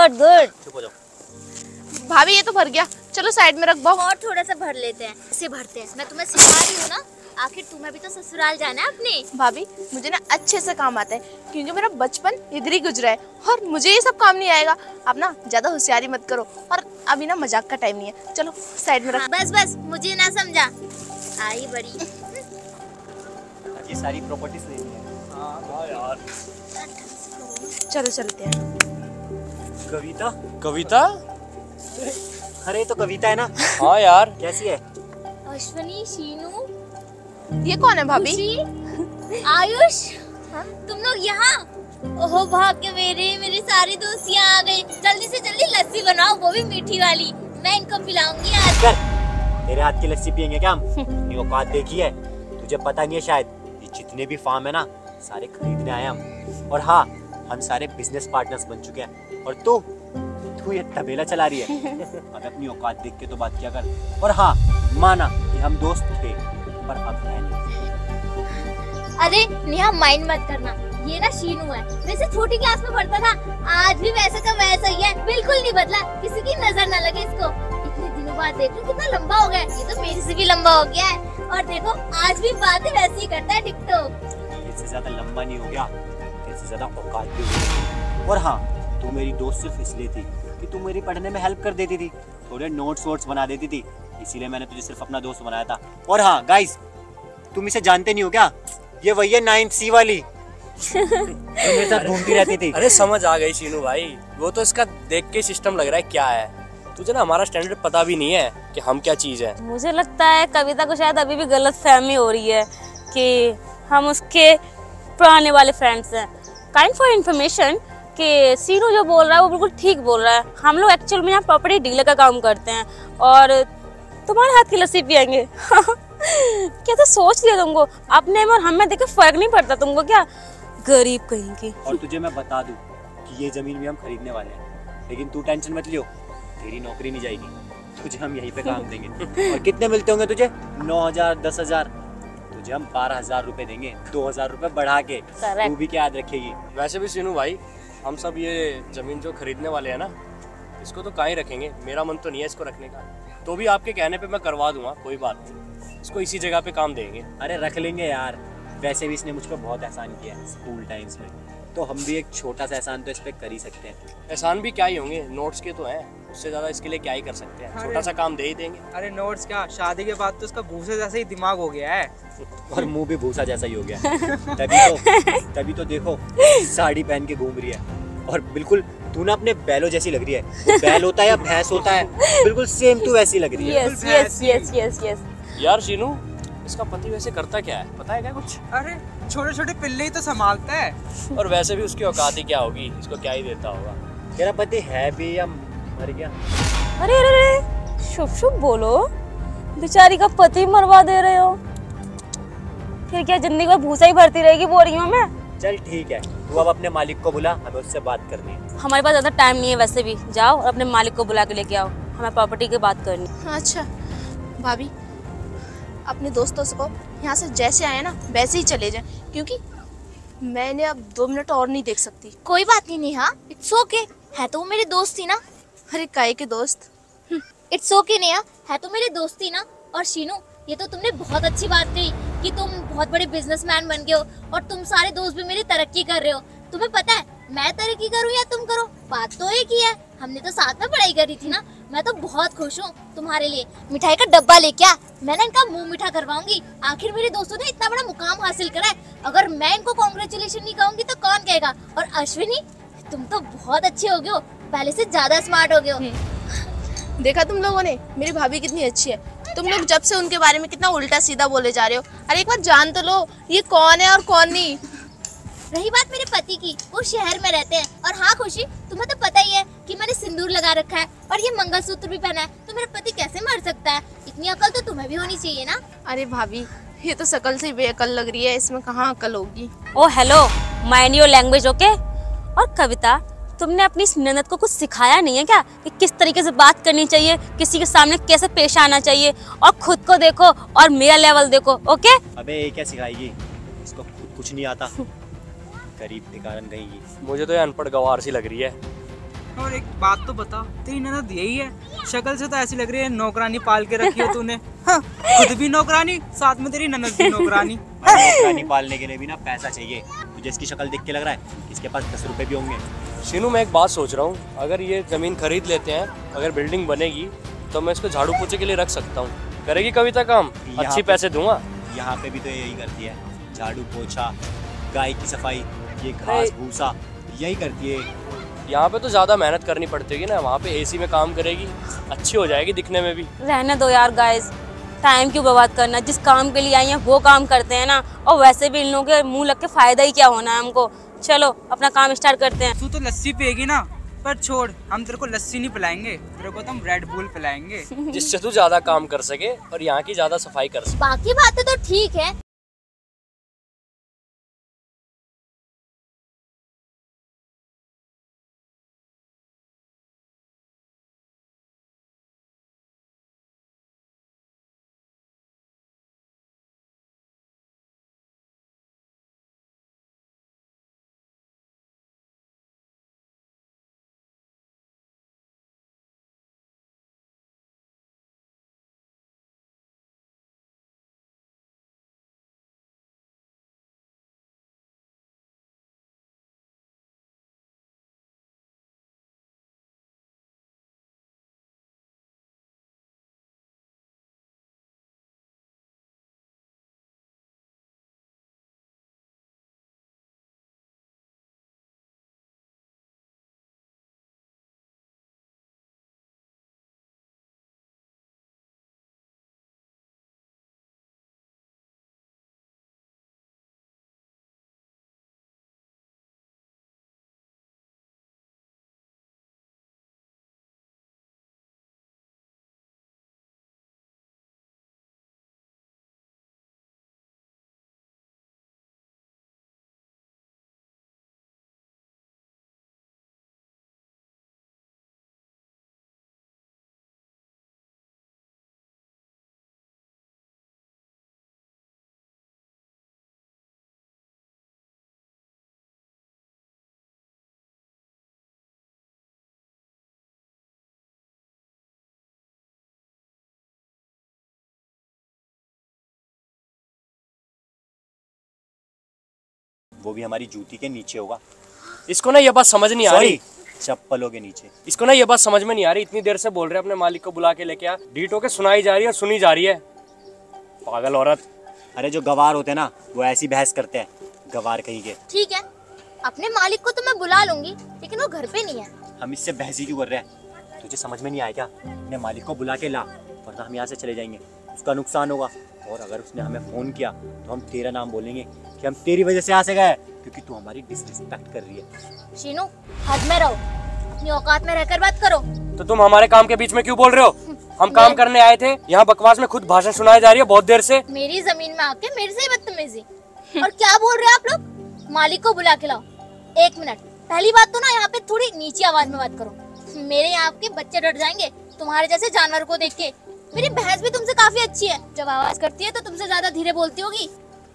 Good good भाभी ये तो भर गया। चलो साइड में रख दो और थोड़ा सा भर लेते हैं। ऐसे भरते हैं। मैं तुम्हें सिखा रही हूँ ना। आखिर तुम्हें भी तो ससुराल जाना है अपने। भाभी मुझे ना अच्छे से काम आता है क्योंकि मेरा बचपन इधर ही गुजरा है और मुझे ये सब काम नहीं आएगा। आप ना ज़्यादा होशियारी मत करो और अभी ना मज़ाक का टाइम नहीं है। चलो साइड में रख। हाँ, बस बस मुझे ना समझा। आई बड़ी। ये सारी प्रॉपर्टीज़ लेनी है। हाँ यार। चलो चलते हैं। कविता? कविता? अरे तो कविता है ना? हाँ यार। कैसी है? अश्वनी शीनू। ये कौन है भाभी? आयुष। तुम लोग यहाँ? ओहो भाग्य मेरे मेरी सारी दोस्तियाँ आ गई। जल्दी से जल्दी लस्सी बनाओ वो भी मीठी वाली। मैं इनको पिलाऊँगी आज। कर तेरे हाथ की लस्सी पियेंगे क्या हम? ये औकात देखी है। तुझे पता नहीं है शायद ये जितने भी फार्म है ना सारे खरीदने आए हम। और हाँ हम सारे बिज़नेस पार्टनर्स बन चुके हैं। और तू तू ये तबेला चला रही है। अब अपनी औकात देख के तो बात किया कर? और हाँ माना कि हम दोस्त थे पर अब है नहीं। अरे नेहा माइंड मत करना। ये ना शीनू है। वैसे छोटी क्लास में पढ़ता था आज भी वैसे का वैसा ही है। बिल्कुल नहीं बदला। किसी की नज़र ना लगे इसको। इतने दिनों बाद देख लो कितना लंबा हो गया ये तो मेरे से भी लंबा हो गया है। और देखो आज भी बातें वैसी ही करता है टिकटो तेरे से ज़्यादा लंबा नहीं हो गया तेरे से ज़्यादा औकात भी हो गई और हाँ तू मेरी दोस्त सिर्फ़ इसलिए थी कि तू मेरी पढ़ने में हेल्प कर देती थी। थोड़े नोट्स वोट्स बना देती थी। इसीलिए मैंने तुझे सिर्फ़ अपना दोस्त बनाया था। और हाँ गाइस तुम इसे जानते नहीं हो क्या? ये वही है नाइन्थ सी वाली। मेरे साथ घूमती रहती थी। अरे समझ आ गई शीनू भाई। वो तो इसका देख के सिस्टम लग रहा है क्या है। तुझे ना हमारा स्टैंडर्ड पता भी नहीं है कि हम क्या चीज़ है। मुझे लगता है कविता को शायद अभी भी गलत फहमी हो रही है कि हम उसके पुराने वाले फ्रेंड्स हैं। काइंड फॉर इन्फॉर्मेशन कि सीनू जो बोल रहा है वो बिल्कुल ठीक बोल रहा है। हम लोग एक्चुअल में यहाँ प्रॉपर्टी डीलर का काम करते हैं और तुम्हारे हाथ की लस्सी पियेंगे। कैसे सोच लिया तुमको? अपने में और हमें देखे फ़र्क नहीं पड़ता तुमको क्या? गरीब कहीं की। और तुझे मैं बता दूँ कि ये ज़मीन भी हम खरीदने वाले हैं। लेकिन तू टेंशन मत लियो तेरी नौकरी नहीं जाएगी। तुझे हम यहीं पे काम देंगे। और कितने मिलते होंगे तुझे? नौ हज़ार दस हज़ार। तुझे हम बारह हज़ार रूपए देंगे दो हज़ार रूपए बढ़ा के। तू भी क्या याद रखेगी? वैसे भी सीनू भाई हम सब ये ज़मीन जो खरीदने वाले हैं ना इसको तो कहीं रखेंगे? मेरा मन तो नहीं है इसको रखने का। तो भी आपके कहने पे मैं करवा दूँगा कोई बात नहीं। इसको इसी जगह पे काम देंगे। अरे रख लेंगे यार। वैसे भी इसने मुझ पर बहुत एहसान किया है स्कूल टाइम्स में। तो हम भी एक छोटा सा एहसान तो इस पर कर ही सकते हैं। एहसान भी क्या ही होंगे नोट्स के तो हैं। उससे ज़्यादा इसके लिए क्या ही कर सकते हैं? छोटा सा काम दे ही देंगे। अरे नोट्स क्या? शादी के बाद तो उसका भूसे जैसा ही दिमाग हो गया है। और मुँह भी भूसा जैसा ही हो गया। तभी तो तभी तो देखो साड़ी पहन के घूम रही है। और बिल्कुल तू ना अपने बैलो जैसी लग रही है। बैल होता है या भैंस होता है बिल्कुल सेम तू वैसी लग रही है। Yes yes yes yes yes यार शीनू इसका पति वैसे करता क्या है? पता है क्या कुछ? अरे छोटे छोटे पिल्ले ही तो संभालता है। और वैसे भी उसकी औकात ही क्या होगी? इसको क्या ही देता होगा? तेरा पति है भी या मर गया। अरे अरे अरे शुभ शुभ बोलो। बेचारी का पति मरवा दे रहे हो। फिर क्या ज़िंदगी में भूसा ही भरती रहेगी बोरियों में? चल ठीक है तू अब अपने मालिक को बुला हमें उससे बात करनी है। हमारे पास ज़्यादा टाइम नहीं है वैसे भी। जाओ और अपने मालिक को बुला के लेके आओ। हमें प्रॉपर्टी की बात करनी है। अच्छा। भाभी अपने दोस्तों से को यहाँ से जैसे आए ना वैसे ही चले जाए। क्योंकि मैंने अब दो मिनट और नहीं देख सकती। कोई बात नहीं नेहा। इट्स ओके है तो वो मेरी दोस्त थी ना। अरे काय के दोस्त। It's okay Neha. है तो मेरी दोस्त ना? और शीनू, ये तो तुमने बहुत अच्छी बात कही कि तुम बहुत बड़े बिजनेसमैन बन गए हो और तुम सारे दोस्त भी मेरी तरक्की कर रहे हो। तुम्हें पता है, मैं तरक्की करूँ या तुम करो? बात तो एक ही है। हमने तो साथ में पढ़ाई करी थी ना। मैं तो बहुत खुश हूँ तुम्हारे लिए। मिठाई का डब्बा लेके आ। मैं ना इनका मुँह मीठा करवाऊँगी। आखिर मेरे दोस्तों ने इतना बड़ा मुकाम हासिल करा है। अगर मैं इनको कॉन्ग्रेचुलेशन नहीं कहूँगी तो कौन कहेगा? और अश्विनी, तुम तो बहुत अच्छे हो गए हो। पहले से ज़्यादा स्मार्ट हो गए हो। देखा तुम लोगों ने? मेरी भाभी कितनी अच्छी है। तुम लोग जब से उनके बारे में कितना उल्टा सीधा बोले जा रहे हो। अरे एक बार जान तो लो ये कौन है और कौन नहीं? रही बात मेरे पति की वो शहर में रहते हैं। और हाँ खुशी तुम्हें तो पता ही है कि मैंने सिंदूर लगा रखा है और ये मंगलसूत्र भी पहना है। तो मेरा पति कैसे मर सकता है? इतनी अकल तो तुम्हें भी होनी चाहिए ना? अरे भाभी ये तो शकल से बेअकल लग रही है। इसमें कहाँ अकल होगी? ओ hello mind your language okay और कविता तुमने अपनी इस ननद को कुछ सिखाया नहीं है क्या? कि किस तरीके से बात करनी चाहिए किसी के सामने कैसे पेश आना चाहिए और खुद को देखो और मेरा लेवल देखो ओके अबे ये क्या सिखाएगी? इसको खुद कुछ नहीं आता। गरीब के कारण गई मुझे तो ये अनपढ़ गवार सी लग रही है। और एक बात तो बता तेरी ननद यही है? शक्ल से तो ऐसी लग रही है नौकरानी पाल के रखी हो तूने। हाँ, खुद भी नौकरानी साथ में तेरी ननद भी नौकरानी। नौकरानी पालने के लिए भी ना पैसा चाहिए। तुझे इसकी शक्ल देख के लग रहा है इसके पास दस रुपए भी होंगे। शीनू मैं एक बात सोच रहा हूँ। अगर ये ज़मीन खरीद लेते हैं अगर बिल्डिंग बनेगी तो मैं इसको झाड़ू पोछे के लिए रख सकता हूँ। करेगी कविता काम? अच्छी पैसे दूँगा। यहाँ पे भी तो यही करती है। झाड़ू पोछा गाय की सफ़ाई ये घास भूसा यही करती है। यहाँ पे तो ज़्यादा मेहनत करनी पड़ती होगी ना। वहाँ पे एसी में काम करेगी अच्छी हो जाएगी दिखने में भी। रहने दो यार गाइस टाइम क्यों बर्बाद करना। जिस काम के लिए आई हैं वो काम करते हैं ना। और वैसे भी इन लोगों के मुँह लग के फ़ायदा ही क्या होना है हमको? चलो अपना काम स्टार्ट करते हैं। तू तो लस्सी पिएगी ना पर छोड़ हम तेरे को लस्सी नहीं पिलाएँगे। तेरे को तो हम रेड बुल पिलाएँगे। जिससे तू ज़्यादा काम कर सके और यहाँ की ज़्यादा सफ़ाई कर सके। बाकी बातें तो ठीक है। वो भी हमारी जूती के नीचे होगा। इसको ना ये बात समझ नहीं आ रही। चप्पलों के नीचे। इसको ना ये बात समझ में नहीं आ रही। इतनी देर से बोल रहे अपने मालिक को बुला के लेके आ डीटो के सुनाई जा रही है और सुनी जा रही है। पागल औरत। अरे जो गवार होते हैं ना वो ऐसी बहस करते हैं। गवार कहीं के। ठीक है। अपने मालिक को तो मैं बुला लूँगी लेकिन वो घर पे नहीं है। हम इससे बहस ही क्यों कर रहे हैं? तुझे समझ में नहीं आया क्या? अपने मालिक को बुला के ला वरना हम यहाँ से चले जाएँगे। उसका नुकसान होगा। और अगर उसने हमें फ़ोन किया तो हम तेरा नाम बोलेंगे। कि हम तेरी वजह से यहाँ से गए क्योंकि तू हमारी डिसरिस्पेक्ट कर रही है। शीनू हद में रहो। अपनी औकात में रहकर बात करो। तो तुम हमारे काम के बीच में क्यों बोल रहे हो? हम काम करने आए थे यहाँ बकवास में खुद भाषण सुनाई जा रही है बहुत देर से। मेरी ज़मीन में आके मेरे से बदतमीजी। और क्या बोल रहे हैं आप लोग? मालिक को बुला के लाओ। एक मिनट। पहली बात तो ना यहाँ पे थोड़ी नीची आवाज़ में बात करो। मेरे यहाँ के बच्चे डर जाएँगे तुम्हारे जैसे जानवर को देख के। मेरी भैंस भी तुमसे काफ़ी अच्छी है। जब आवाज़ करती है तो तुमसे ज़्यादा धीरे बोलती होगी।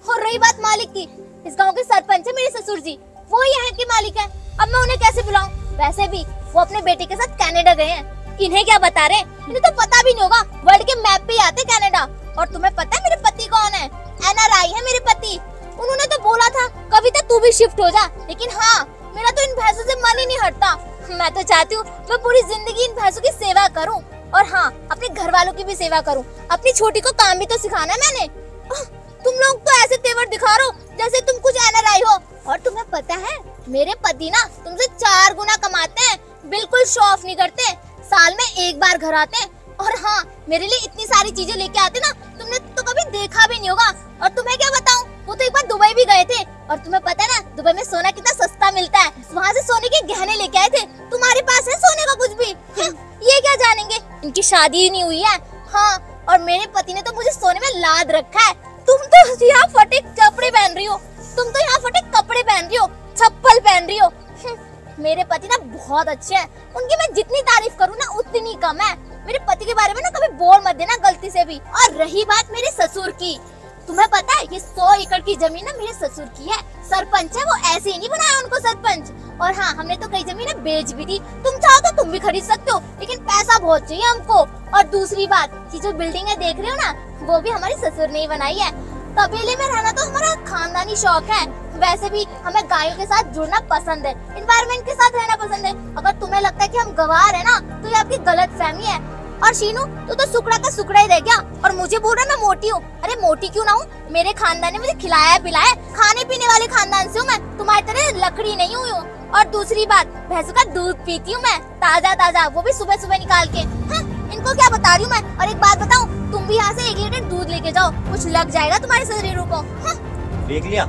और रही बात मालिक की। इस गाँव के सरपंच है मेरे ससुर जी। वो यहाँ के मालिक है। अब मैं उन्हें कैसे बुलाऊं? वैसे भी वो अपने बेटे के साथ कनाडा गए हैं। इन्हें क्या बता रहे इन्हें तो पता भी नहीं होगा। वर्ल्ड के मैप पे आते कनाडा। और तुम्हें पता है मेरे पति कौन है? एनआरआई है मेरे पति। उन्होंने तो बोला था, कभी कविता तू भी शिफ्ट हो जा। लेकिन हाँ मेरा तो इन भैंसों से मन ही नहीं हटता। मैं तो चाहती हूँ, मैं पूरी ज़िंदगी इन भैंसों की सेवा करूँ। और हाँ अपने घर वालों की भी सेवा करूँ। अपनी छोटी को काम भी तो सिखाना है मैंने। तुम लोग तो ऐसे तेवर दिखा रहे हो जैसे तुम कुछ एनआरआई हो। और तुम्हें पता है मेरे पति ना तुमसे चार गुना कमाते हैं बिल्कुल शो ऑफ़ नहीं करते साल में एक बार घर आते हैं। और हाँ मेरे लिए इतनी सारी चीज़ें लेके आते ना तुमने तो कभी देखा भी नहीं होगा। और तुम्हें क्या बताऊँ वो तो एक बार दुबई भी गए थे। और तुम्हें पता है ना दुबई में सोना कितना सस्ता मिलता है। वहाँ से सोने के गहने लेके आए थे। तुम्हारे पास है सोने का कुछ भी? हाँ, ये क्या जानेंगे? इनकी शादी ही नहीं हुई है। हाँ और मेरे पति ने तो मुझे सोने में लाद रखा है। तुम तो यहाँ फटे कपड़े पहन रही हो। तुम तो यहाँ फटे कपड़े पहन रही हो चप्पल पहन रही हो। हम्म, मेरे पति ना बहुत अच्छे हैं। उनकी मैं जितनी तारीफ़ करूँ ना उतनी कम है। मेरे पति के बारे में ना कभी बोल मत देना गलती से भी। और रही बात मेरे ससुर की तुम्हें पता है ये सौ एकड़ की ज़मीन ना मेरे ससुर की है। सरपंच है वो ऐसे ही नहीं बनाया उनको सरपंच। और हाँ हमने तो कई जमीनें बेच भी दी। तुम चाहो तो तुम भी खरीद सकते हो, लेकिन पैसा बहुत चाहिए हमको। और दूसरी बात, ये जो बिल्डिंग है देख रहे हो ना, वो भी हमारी ससुर ने ही बनाई है। तबेले में रहना तो हमारा खानदानी शौक है। वैसे भी हमें गायों के साथ जुड़ना पसंद है इन्वायरमेंट के साथ रहना पसंद है। अगर तुम्हें लगता है कि हम गवार है ना तो ये आपकी गलत फहमी है। और शीनू, तू तो सुकड़ा का सुकड़ा ही रह गया। और मुझे बोल रहा मैं मोटी हूँ। अरे मोटी क्यों ना हूँ? मेरे खानदान ने मुझे खिलाया पिलाया खाने पीने वाले खानदान से हूँ मैं। तुम्हारी तरह लकड़ी नहीं हुई हूँ। और दूसरी बात भैंसों का दूध पीती हूँ मैं ताज़ा ताज़ा वो भी सुबह सुबह निकाल के। हाँ, इनको क्या बता रही हूँ मैं? और एक बात बताऊँ तुम भी यहाँ से एक लीटर दूध लेके जाओ कुछ लग जाएगा तुम्हारे शरीरों को। हाँ? देख लिया?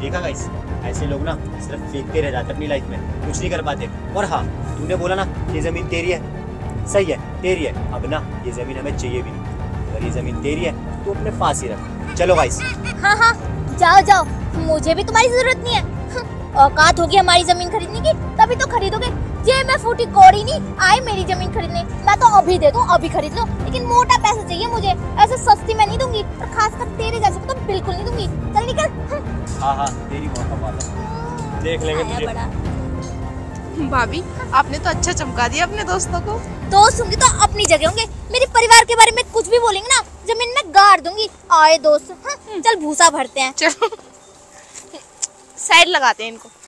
देखा गाइस ऐसे लोग ना सिर्फ़ फेंकते रह जाते अपनी लाइफ में कुछ नहीं कर पाते। और हाँ तूने बोला ना ये ज़मीन तेरी है। सही है तेरी है। अब ना ये ज़मीन हमें चाहिए भी नहीं। अगर ये ज़मीन तेरी है तो अपने पास ही रख। चलो गाइस हाँ हाँ जाओ जाओ। मुझे भी तुम्हारी ज़रूरत नहीं है हाँ, औकात होगी हमारी ज़मीन खरीदने की तभी तो खरीदोगे। ये मैं फूटी कौड़ी नहीं आई मेरी ज़मीन खरीदने। मैं तो अभी दे दूँ अभी खरीद लो। लेकिन मोटा पैसा चाहिए मुझे। ऐसे सस्ती मैं नहीं दूँगी और खासकर तेरे जैसे को तो बिल्कुल नहीं दूँगी। चल निकल। हाँ, तेरी मौका बात है। देख लेंगे तुझे। भाभी आपने तो अच्छा चमका दिया अपने दोस्तों को। दोस्त होंगे तो अपनी जगह होंगे। मेरे परिवार के बारे में कुछ भी बोलेंगे ना ज़मीन में गाड़ दूँगी। आए दोस्त हाँ, चल भूसा भरते हैं। चलो। साइड लगाते हैं इनको।